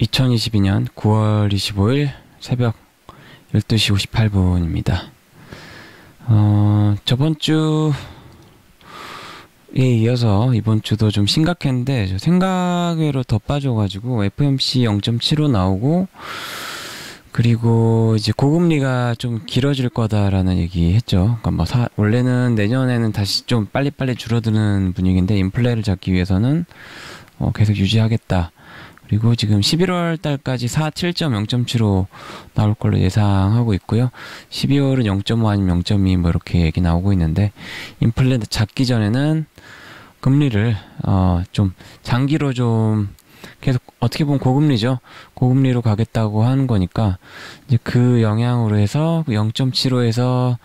2022년 9월 25일 새벽 12시 58분입니다. 어, 저번 주에 이어서 이번 주도 좀 심각했는데 저 생각외로 더 빠져가지고 FMC 0.75 나오고 그리고 이제 고금리가 좀 길어질 거다라는 얘기 했죠. 그러니까 뭐 사, 원래는 내년에는 다시 좀 빨리빨리 줄어드는 분위기인데 인플레를 잡기 위해서는 어, 계속 유지하겠다. 그리고 지금 11월 달까지 4, 7.0.75 나올 걸로 예상하고 있고요. 12월은 0.5 아니면 0.2 뭐 이렇게 얘기 나오고 있는데 인플레 잡기 전에는 금리를 어, 좀 장기로 좀 계속 어떻게 보면 고금리죠. 고금리로 가겠다고 하는 거니까 이제 그 영향으로 해서 0.75에서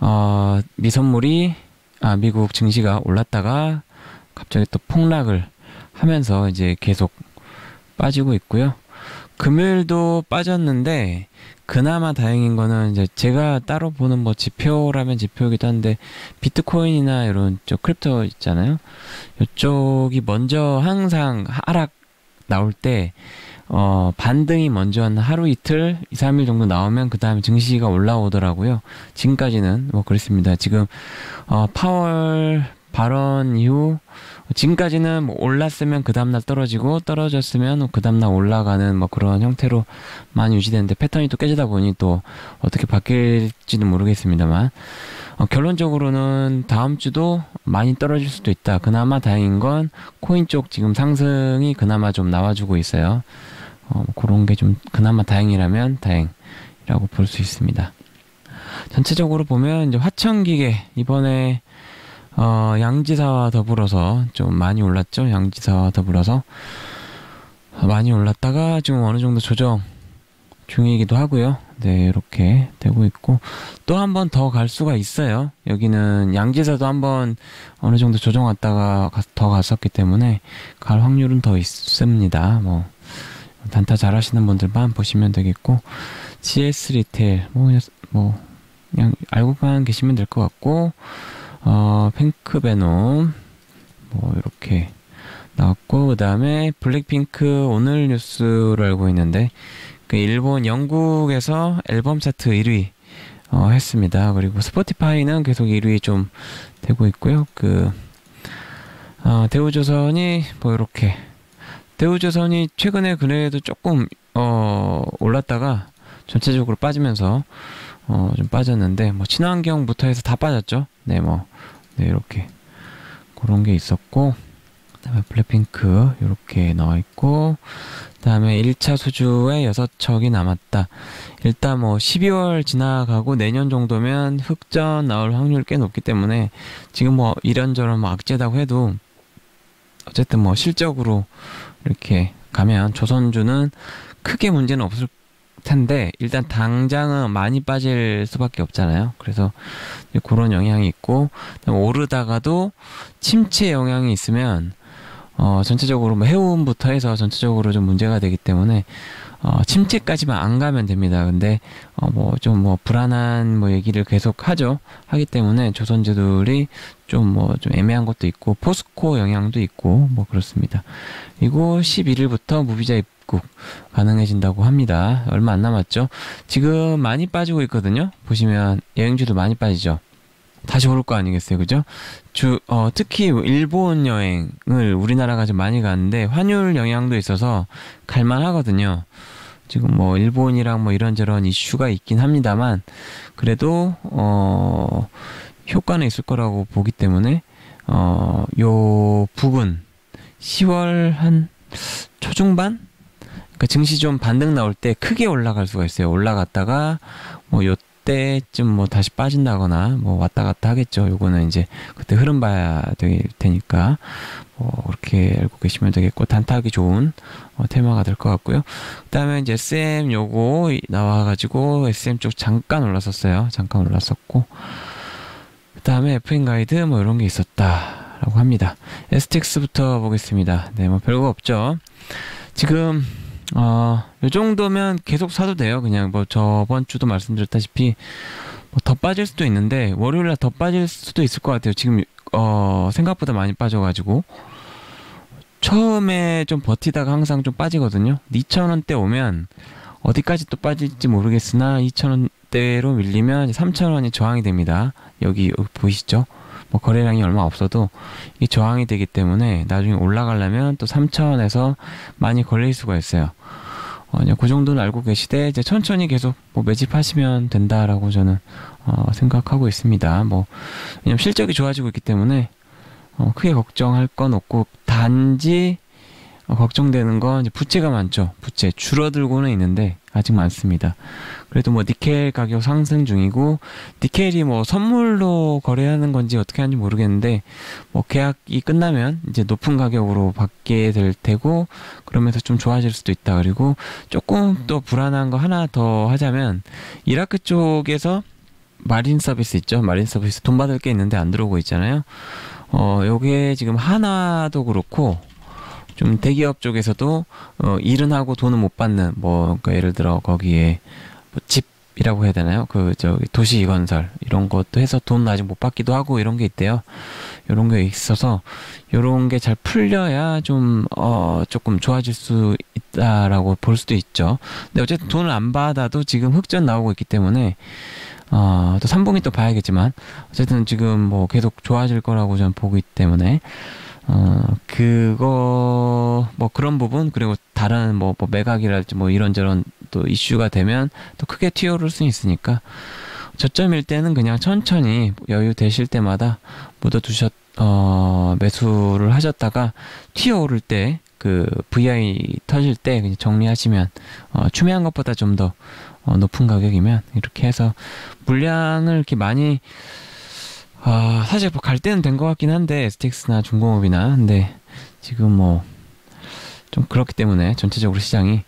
어 미선물이 아 미국 증시가 올랐다가 갑자기 또 폭락을 하면서 이제 계속 빠지고 있고요. 금요일도 빠졌는데 그나마 다행인 거는 이제 제가 따로 보는 뭐 지표라면 지표이기도 한데 비트코인이나 이런 쪽 crypto 있잖아요. 이쪽이 먼저 항상 하락 나올 때 어, 반등이 먼저 한 하루 이틀, 2, 3일 정도 나오면 그 다음에 증시가 올라오더라고요. 지금까지는 뭐 그렇습니다. 지금 어, 파월 발언 이후 지금까지는 뭐 올랐으면 그 다음날 떨어지고 떨어졌으면 그 다음날 올라가는 뭐 그런 형태로 많이 유지되는데 패턴이 또 깨지다 보니 또 어떻게 바뀔지는 모르겠습니다만 어, 결론적으로는 다음 주도 많이 떨어질 수도 있다. 그나마 다행인 건 코인 쪽 지금 상승이 그나마 좀 나와주고 있어요. 어, 뭐 그런 게 좀 그나마 다행이라면 다행이라고 볼 수 있습니다. 전체적으로 보면 이제 화천기계 이번에 어, 양지사와 더불어서 좀 많이 올랐죠. 양지사와 더불어서 많이 올랐다가 지금 어느 정도 조정 중이기도 하고요. 네, 이렇게 되고 있고 또 한 번 더 갈 수가 있어요. 여기는 양지사도 한 번 어느 정도 조정 왔다가 더 갔었기 때문에 갈 확률은 더 있습니다. 뭐 단타 잘 하시는 분들만 보시면 되겠고 GS 리테일 뭐 뭐 그냥 알고만 계시면 될 것 같고 어 Pink Venom 뭐 이렇게 나왔고 그 다음에 블랙핑크 오늘 뉴스를 알고 있는데 그 일본 영국에서 앨범 차트 1위 어, 했습니다. 그리고 스포티파이는 계속 1위 좀 되고 있고요. 그 어, 대우조선이 뭐 이렇게 대우조선이 최근에 그래도 조금 어, 올랐다가 전체적으로 빠지면서 어, 좀 빠졌는데 뭐 친환경부터 해서 다 빠졌죠. 네, 뭐 네, 이렇게 그런 게 있었고 그다음에 블랙핑크 이렇게 나와 있고 그다음에 1차 수주에 6척이 남았다. 일단 뭐 12월 지나가고 내년 정도면 흑전 나올 확률 꽤 높기 때문에 지금 뭐 이런저런 뭐 악재다고 해도 어쨌든 뭐 실적으로 이렇게 가면 조선주는 크게 문제는 없을 텐데 일단 당장은 많이 빠질 수밖에 없잖아요. 그래서 그런 영향이 있고 오르다가도 침체 영향이 있으면 어 전체적으로 뭐 해운부터 해서 전체적으로 좀 문제가 되기 때문에 어 침체까지만 안 가면 됩니다. 근데 어 뭐 좀뭐 뭐 불안한 뭐 얘기를 계속 하죠. 하기 때문에 조선주들이 좀 뭐좀 좀 애매한 것도 있고 포스코 영향도 있고 뭐 그렇습니다. 그리고 11일부터 무비자 입 입국 가능해진다고 합니다. 얼마 안 남았죠. 지금 많이 빠지고 있거든요. 보시면 여행주도 많이 빠지죠. 다시 오를 거 아니겠어요, 그죠? 주, 어, 특히 일본 여행을 우리나라가 좀 많이 가는데 환율 영향도 있어서 갈만 하거든요. 지금 뭐 일본이랑 뭐 이런저런 이슈가 있긴 합니다만 그래도 어 효과는 있을 거라고 보기 때문에 어 요 부분 10월 한 초중반 그 증시 좀 반등 나올 때 크게 올라갈 수가 있어요. 올라갔다가 뭐 요 때쯤 뭐 다시 빠진다거나 뭐 왔다 갔다 하겠죠. 요거는 이제 그때 흐름 봐야 될 테니까 뭐 그렇게 알고 계시면 되겠고 단타하기 좋은 어, 테마가 될 것 같고요. 그다음에 이제 SM 요거 나와가지고 SM 쪽 잠깐 올랐었어요. 잠깐 올랐었고 그다음에 FN 가이드 뭐 이런 게 있었다라고 합니다. STX부터 보겠습니다. 네, 뭐 별거 없죠. 지금 어, 요 정도면 계속 사도 돼요. 그냥 뭐 저번 주도 말씀드렸다시피 뭐 더 빠질 수도 있는데 월요일 날 더 빠질 수도 있을 것 같아요. 지금 어, 생각보다 많이 빠져가지고 처음에 좀 버티다가 항상 좀 빠지거든요. 2,000원대 오면 어디까지 또 빠질지 모르겠으나 2,000원대로 밀리면 3,000원이 저항이 됩니다. 여기 보이시죠? 뭐 거래량이 얼마 없어도 이 저항이 되기 때문에 나중에 올라가려면 또 3,000원에서 많이 걸릴 수가 있어요. 어, 그 정도는 알고 계시되 이제 천천히 계속 뭐 매집하시면 된다라고 저는 어, 생각하고 있습니다. 뭐 왜냐면 실적이 좋아지고 있기 때문에 어, 크게 걱정할 건 없고 단지 어, 걱정되는 건 부채가 많죠. 부채 줄어들고는 있는데 아직 많습니다. 그래도 뭐 니켈 가격 상승 중이고 니켈이 뭐 선물로 거래하는 건지 어떻게 하는지 모르겠는데 뭐 계약이 끝나면 이제 높은 가격으로 받게 될 테고 그러면서 좀 좋아질 수도 있다. 그리고 조금 또 불안한 거 하나 더 하자면 이라크 쪽에서 마린 서비스 있죠. 마린 서비스 돈 받을 게 있는데 안 들어오고 있잖아요. 어, 요게 지금 하나도 그렇고 좀 대기업 쪽에서도 어, 일은 하고 돈은 못 받는 뭐 그러니까 예를 들어 거기에 뭐 집이라고 해야 되나요? 그 저기 도시 건설 이런 것도 해서 돈 아직 못 받기도 하고 이런 게 있대요. 이런 게 있어서 이런 게 잘 풀려야 좀 어, 조금 좋아질 수 있다라고 볼 수도 있죠. 근데 어쨌든 돈을 안 받아도 지금 흑전 나오고 있기 때문에 어, 또 3분기 또 봐야겠지만 어쨌든 지금 뭐 계속 좋아질 거라고 저는 보고 있기 때문에 어, 그거, 뭐 그런 부분, 그리고 다른 뭐, 뭐 매각이랄지 뭐 이런저런 또 이슈가 되면 또 크게 튀어오를 수 있으니까 저점일 때는 그냥 천천히 여유 되실 때마다 묻어두셨, 어, 매수를 하셨다가 튀어오를 때 그 VI 터질 때 그냥 정리하시면 어, 추매한 것보다 좀더 어, 높은 가격이면 이렇게 해서 물량을 이렇게 많이 아, 사실 뭐 갈 때는 된 것 같긴 한데, STX나 중공업이나. 근데 지금 뭐, 좀 그렇기 때문에 전체적으로 시장이,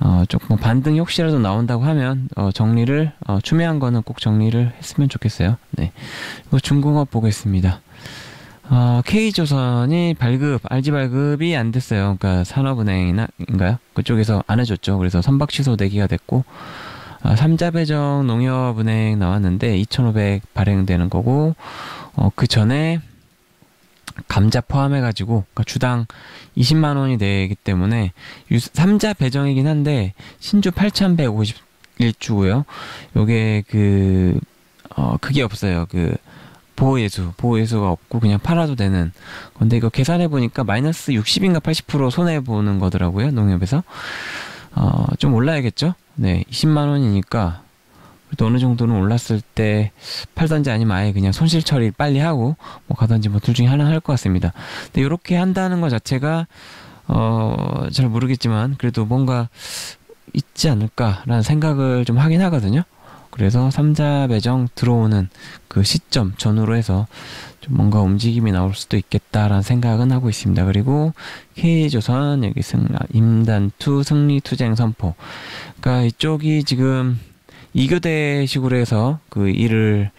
어, 조금 반등이 혹시라도 나온다고 하면, 어, 정리를, 어, 추매한 거는 꼭 정리를 했으면 좋겠어요. 네. 이거 중공업 보겠습니다. 어, K조선이 발급, RG 발급이 안 됐어요. 그러니까 산업은행이나인가요? 그쪽에서 안 해줬죠. 그래서 선박 취소 대기가 됐고, 아, 삼자배정 농협은행 나왔는데 2,500 발행되는 거고 어, 그 전에 감자 포함해 가지고 그러니까 주당 20만 원이 되기 때문에 삼자 배정이긴 한데 신주 8,151주고요. 요게 그 어, 그게 없어요. 그 보호예수, 보호예수가 없고 그냥 팔아도 되는 건데 이거 계산해 보니까 마이너스 60인가 80% 손해 보는 거더라고요 농협에서. 어, 좀 올라야겠죠? 네, 20만 원이니까 또 어느 정도는 올랐을 때 팔던지 아니면 아예 그냥 손실 처리 빨리 하고 뭐 가던지 뭐 둘 중에 하나 할 것 같습니다. 근데 이렇게 한다는 것 자체가 어, 잘 모르겠지만 그래도 뭔가 있지 않을까라는 생각을 좀 하긴 하거든요. 그래서 삼자 배정 들어오는 그 시점 전후로 해서 좀 뭔가 움직임이 나올 수도 있겠다라는 생각은 하고 있습니다. 그리고 K조선 여기 승 임단투 승리 투쟁 선포. 그러니까 이쪽이 지금 이교대식으로 해서 그 일을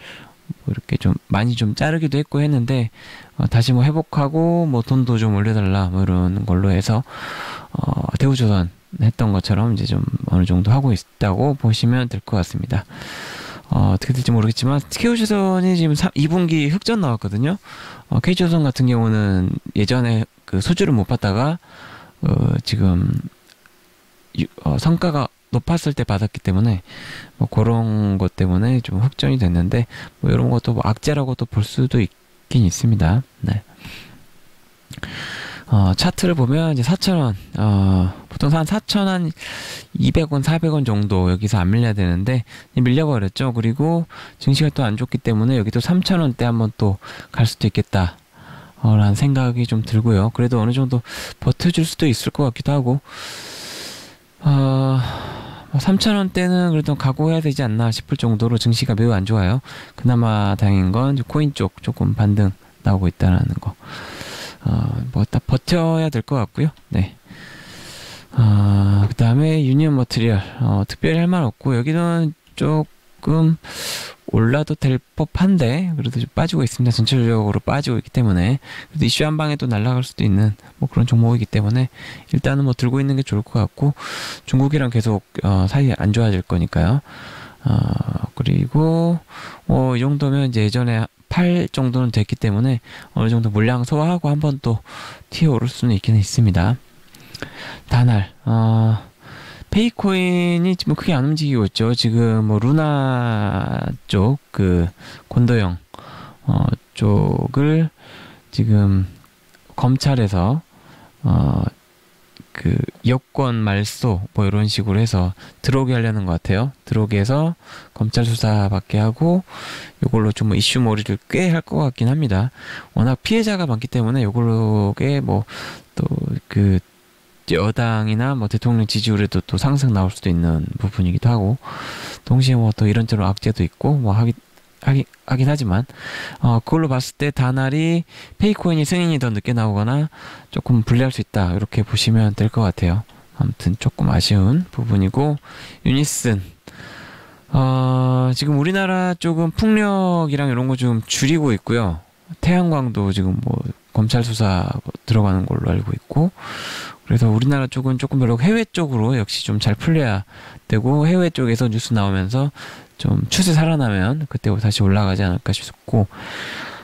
뭐 이렇게 좀 많이 좀 자르기도 했고 했는데 어, 다시 뭐 회복하고 뭐 돈도 좀 올려달라 뭐 이런 걸로 해서 어, 대우조선 했던 것처럼 이제 좀 어느 정도 하고 있다고 보시면 될 것 같습니다. 어, 어떻게 될지 모르겠지만 KO조선이 지금 3, 2분기 흑전 나왔거든요. 어, K조선 같은 경우는 예전에 그 수주를 못 받다가 어, 지금 유, 어, 성과가 높았을 때 받았기 때문에 뭐 그런 것 때문에 좀 흑전이 됐는데 뭐 이런 것도 뭐 악재라고 또볼 수도 있긴 있습니다. 네. 어, 차트를 보면 이제 4,000원, 어, 보통 한 4,000원 한 200원, 400원 정도 여기서 안 밀려야 되는데 밀려버렸죠. 그리고 증시가 또 안 좋기 때문에 여기 또 3,000원대 한번 또 갈 수도 있겠다. 어, 라는 생각이 좀 들고요. 그래도 어느 정도 버텨줄 수도 있을 것 같기도 하고, 어, 3,000원대는 뭐 그래도 각오해야 되지 않나 싶을 정도로 증시가 매우 안 좋아요. 그나마 다행인 건 코인 쪽 조금 반등 나오고 있다는 거. 어, 뭐딱 버텨야 될 것 같고요. 네. 어, 그 다음에 유니온 머티리얼 어, 특별히 할 말 없고 여기는 조금 올라도 될 법한데 그래도 좀 빠지고 있습니다. 전체적으로 빠지고 있기 때문에 그래도 이슈 한 방에 또 날아갈 수도 있는 뭐 그런 종목이기 때문에 일단은 뭐 들고 있는 게 좋을 것 같고 중국이랑 계속 어, 사이 안 좋아질 거니까요. 어, 그리고 어, 이 정도면 이제 예전에 8 정도는 됐기 때문에 어느 정도 물량 소화하고 한번 또 튀어 오를 수는 있기는 있습니다. 다날 어, 페이코인이 지금 크게 안 움직이고 있죠. 지금 뭐 루나 쪽 그 곤도형 어, 쪽을 지금 검찰에서 어, 그 여권 말소 뭐 이런 식으로 해서 들어오게 하려는 것 같아요. 들어오게 해서 검찰 수사 받게 하고 이걸로 좀뭐 이슈 몰이를 꽤 할 것 같긴 합니다. 워낙 피해자가 많기 때문에 이걸로게 뭐또 그 여당이나 뭐 대통령 지지율에도 또 상승 나올 수도 있는 부분이기도 하고 동시에 뭐 또 이런저런 악재도 있고 뭐 하기 하긴, 하긴 하지만 어, 그걸로 봤을 때 다날이 페이코인이 승인이 더 늦게 나오거나 조금 불리할 수 있다 이렇게 보시면 될 것 같아요. 아무튼 조금 아쉬운 부분이고 유니슨 어, 지금 우리나라 쪽은 풍력이랑 이런 거 좀 줄이고 있고요. 태양광도 지금 뭐 검찰 수사 들어가는 걸로 알고 있고 그래서 우리나라 쪽은 조금 별로 해외 쪽으로 역시 좀 잘 풀려야 되고 해외 쪽에서 뉴스 나오면서 좀 추세 살아나면 그때 다시 올라가지 않을까 싶고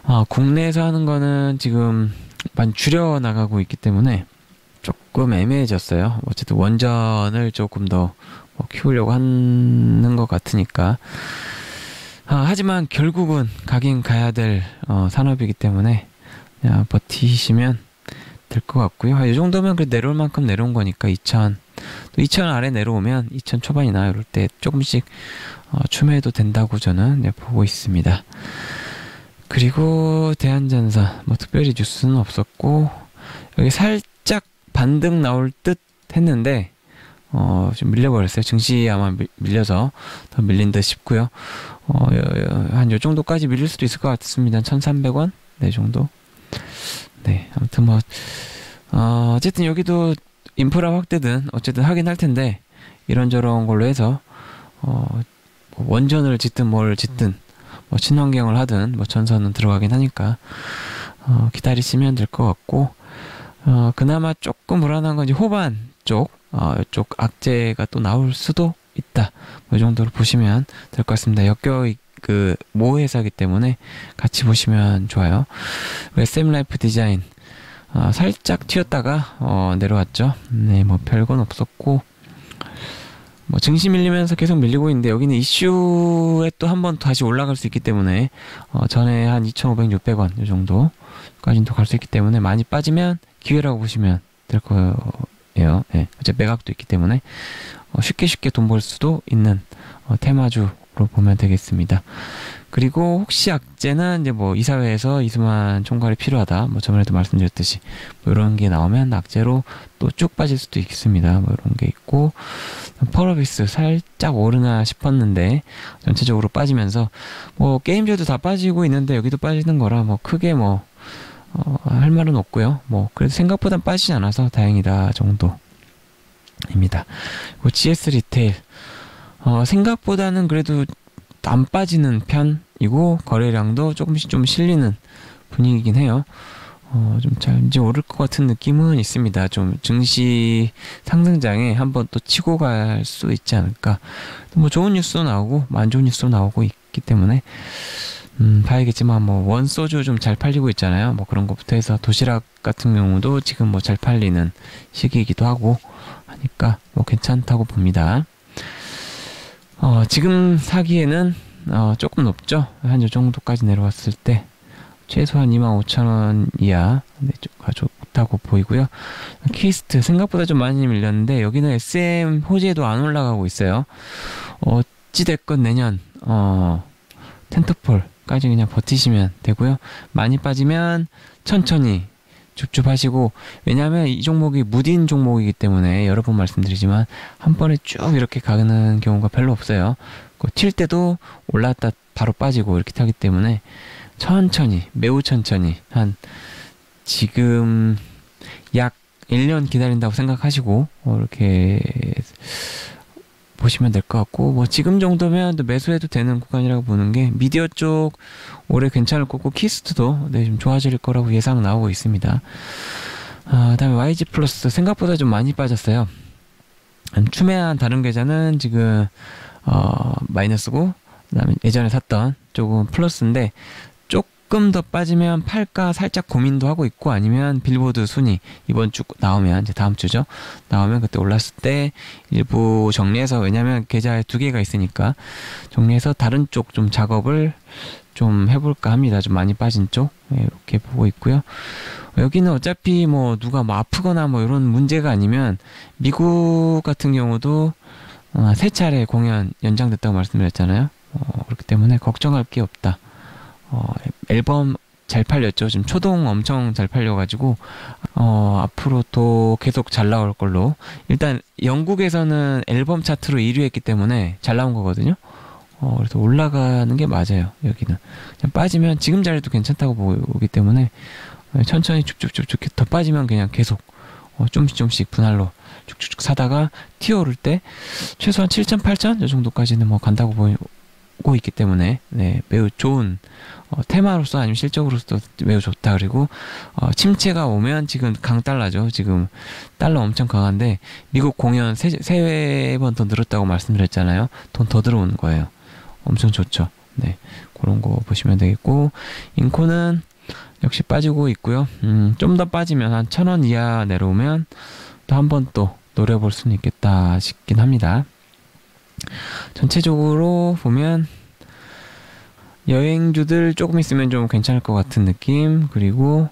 어, 국내에서 하는 거는 지금 많이 줄여 나가고 있기 때문에 조금 애매해졌어요. 어쨌든 원전을 조금 더뭐 키우려고 하는 것 같으니까. 아, 하지만 결국은 가긴 가야 될 어, 산업이기 때문에 버티시면 될 것 같고요. 아, 이 정도면 그 내려올 만큼 내려온 거니까 2000, 또2000 아래 내려오면 2000 초반이나 이럴 때 조금씩 어, 추매해도 된다고 저는 네, 보고 있습니다. 그리고 대한전사 뭐 특별히 뉴스는 없었고 여기 살짝 반등 나올 듯 했는데 어, 좀 밀려버렸어요. 증시 아마 밀려서 더 밀린 듯 싶고요. 어, 한 요 정도까지 밀릴 수도 있을 것 같습니다. 1,300원? 네, 정도. 네, 아무튼 뭐, 어, 어쨌든 여기도 인프라 확대든 어쨌든 하긴 할 텐데, 이런저런 걸로 해서, 어, 뭐 원전을 짓든 뭘 짓든 뭐 친환경을 하든 뭐 전선은 들어가긴 하니까 어, 기다리시면 될 것 같고 어, 그나마 조금 불안한 건 이제 호반 쪽 어, 이쪽 악재가 또 나올 수도 있다. 뭐 이 정도로 보시면 될 것 같습니다. 역겨 그 모 회사기 때문에 같이 보시면 좋아요. SM 라이프 디자인 어, 살짝 튀었다가 어, 내려왔죠. 네, 뭐 별건 없었고 뭐 증시 밀리면서 계속 밀리고 있는데 여기는 이슈에 또 한 번 다시 올라갈 수 있기 때문에 어 전에 한 2,500, 600원 이 정도까지는 더 갈 수 있기 때문에 많이 빠지면 기회라고 보시면 될 거예요. 예. 어째 매각도 있기 때문에 어 쉽게 쉽게 돈 벌 수도 있는 어 테마주로 보면 되겠습니다. 그리고 혹시 악재는 이제 뭐 이사회에서 이수만 총괄이 필요하다. 뭐 저번에도 말씀드렸듯이 뭐 이런 게 나오면 악재로 또 쭉 빠질 수도 있습니다. 뭐 이런 게 있고 펄어비스 살짝 오르나 싶었는데 전체적으로 빠지면서 뭐 게임즈도 다 빠지고 있는데 여기도 빠지는 거라 뭐 크게 뭐 어, 할 말은 없고요. 뭐 그래도 생각보다 빠지지 않아서 다행이다 정도입니다. 그 GS 리테일 어, 생각보다는 그래도 안 빠지는 편이고 거래량도 조금씩 좀 실리는 분위기긴 해요. 어, 좀잘 이제 오를 것 같은 느낌은 있습니다. 좀 증시 상승장에 한번 또 치고 갈 수 있지 않을까. 뭐 좋은 뉴스도 나오고 안 좋은 뉴스도 나오고 있기 때문에 음, 봐야겠지만 뭐 원소주 좀 잘 팔리고 있잖아요. 뭐 그런 것부터 해서 도시락 같은 경우도 지금 뭐 잘 팔리는 시기이기도 하고 하니까 뭐 괜찮다고 봅니다. 어, 지금 사기에는 어, 조금 높죠. 한 요 정도까지 내려왔을 때 최소한 25,000원 이하 네, 좋다고 보이고요. 키이스트 생각보다 좀 많이 밀렸는데 여기는 SM 호재도 안 올라가고 있어요. 어찌됐건 내년 어, tentpole까지 그냥 버티시면 되고요. 많이 빠지면 천천히 줍줍하시고 왜냐하면 이 종목이 무딘 종목이기 때문에 여러 번 말씀드리지만 한 번에 쭉 이렇게 가는 경우가 별로 없어요. 튈 때도 올랐다 바로 빠지고 이렇게 타기 때문에 천천히 매우 천천히 한 지금 약 1년 기다린다고 생각하시고 어, 이렇게 보시면 될 것 같고 뭐 지금 정도면 매수해도 되는 구간이라고 보는 게 미디어 쪽 올해 괜찮을 거고 키스트도 네, 좀 좋아질 거라고 예상 나오고 있습니다. 아, 그다음에 YG 플러스 생각보다 좀 많이 빠졌어요. 추매한 다른 계좌는 지금 어, 마이너스고 그다음에 예전에 샀던 조금 플러스인데 조금 더 빠지면 팔까 살짝 고민도 하고 있고 아니면 빌보드 순위 이번 주 나오면 이제 다음 주죠. 나오면 그때 올랐을 때 일부 정리해서 왜냐면 계좌에 두 개가 있으니까 정리해서 다른 쪽 좀 작업을 좀 해볼까 합니다. 좀 많이 빠진 쪽 네, 이렇게 보고 있고요. 여기는 어차피 뭐 누가 뭐 아프거나 뭐 이런 문제가 아니면 미국 같은 경우도 어, 세 차례 공연 연장됐다고 말씀드렸잖아요. 어, 그렇기 때문에 걱정할 게 없다. 어, 앨범 잘 팔렸죠. 지금 초동 엄청 잘 팔려가지고 어, 앞으로 또 계속 잘 나올 걸로. 일단 영국에서는 앨범 차트로 1위 했기 때문에 잘 나온 거거든요. 어, 그래서 올라가는 게 맞아요. 여기는 그냥 빠지면 지금 자리도 괜찮다고 보기 때문에 천천히 쭉쭉쭉쭉 더 빠지면 그냥 계속 어, 좀씩 좀씩 분할로 쭉쭉쭉 사다가 튀어오를 때 최소한 7천, 8천 이 정도까지는 뭐 간다고 보 고 있기 때문에 네, 매우 좋은 어, 테마로서 아니면 실적으로서도 매우 좋다. 그리고 어, 침체가 오면 지금 강달러죠. 지금 달러 엄청 강한데 미국 공연 세번 더 늘었다고 말씀드렸잖아요. 돈 더 들어오는 거예요. 엄청 좋죠. 네. 그런 거 보시면 되겠고, 인코는 역시 빠지고 있고요. 음, 좀 더 빠지면 한 천 원 이하 내려오면 또 한 번 또 노려볼 수는 있겠다 싶긴 합니다. 전체적으로 보면 여행주들 조금 있으면 좀 괜찮을 것 같은 느낌. 그리고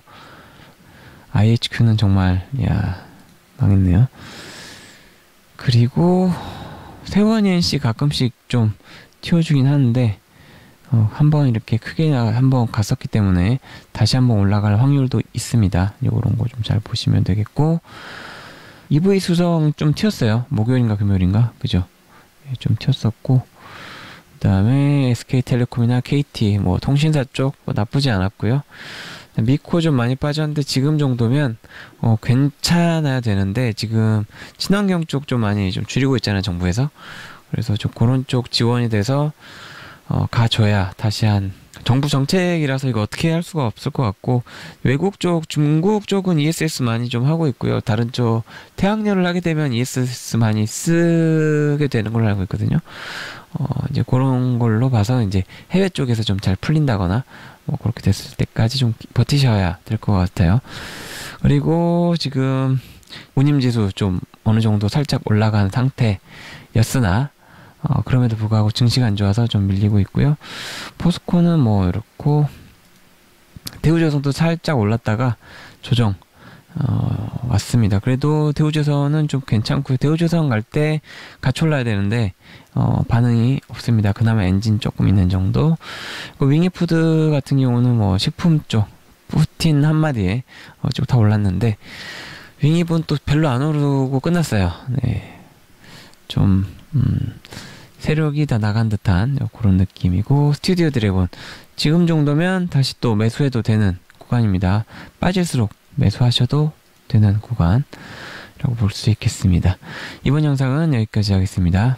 IHQ는 정말 야 망했네요. 그리고 세원 NC 가끔씩 좀 튀어주긴 하는데 어, 한번 이렇게 크게 한번 갔었기 때문에 다시 한번 올라갈 확률도 있습니다. 요런 거 좀 잘 보시면 되겠고 EV 수성 좀 튀었어요. 목요일인가 금요일인가 그죠? 예, 좀 튀었었고 그 다음에 SK텔레콤이나 KT 뭐 통신사 쪽 뭐 나쁘지 않았고요. 미코 좀 많이 빠졌는데 지금 정도면 어, 괜찮아야 되는데 지금 친환경 쪽 좀 많이 좀 줄이고 있잖아요 정부에서 그래서 좀 그런 쪽 지원이 돼서 어, 가줘야 다시 한 정부 정책이라서 이거 어떻게 할 수가 없을 것 같고 외국 쪽 중국 쪽은 ESS 많이 좀 하고 있고요. 다른 쪽 태양열을 하게 되면 ESS 많이 쓰게 되는 걸로 알고 있거든요. 어 이제 그런 걸로 봐서 이제 해외 쪽에서 좀 잘 풀린다거나 뭐 그렇게 됐을 때까지 좀 버티셔야 될 것 같아요. 그리고 지금 운임지수 좀 어느 정도 살짝 올라간 상태였으나 어, 그럼에도 불구하고 증시가 안 좋아서 좀 밀리고 있고요. 포스코는 뭐 이렇고 대우조선도 살짝 올랐다가 조정 어, 왔습니다. 그래도 대우조선은 좀 괜찮고요. 대우조선 갈 때 같이 올라야 되는데 어, 반응이 없습니다. 그나마 엔진 조금 있는 정도. 윙이푸드 같은 경우는 뭐 식품 쪽 푸틴 한마디에 어, 쭉 다 올랐는데 윙이분 또 별로 안 오르고 끝났어요. 네. 좀 음, 세력이 다 나간 듯한 그런 느낌이고 스튜디오 드래곤 지금 정도면 다시 또 매수해도 되는 구간입니다. 빠질수록 매수하셔도 되는 구간이라고 볼 수 있겠습니다. 이번 영상은 여기까지 하겠습니다.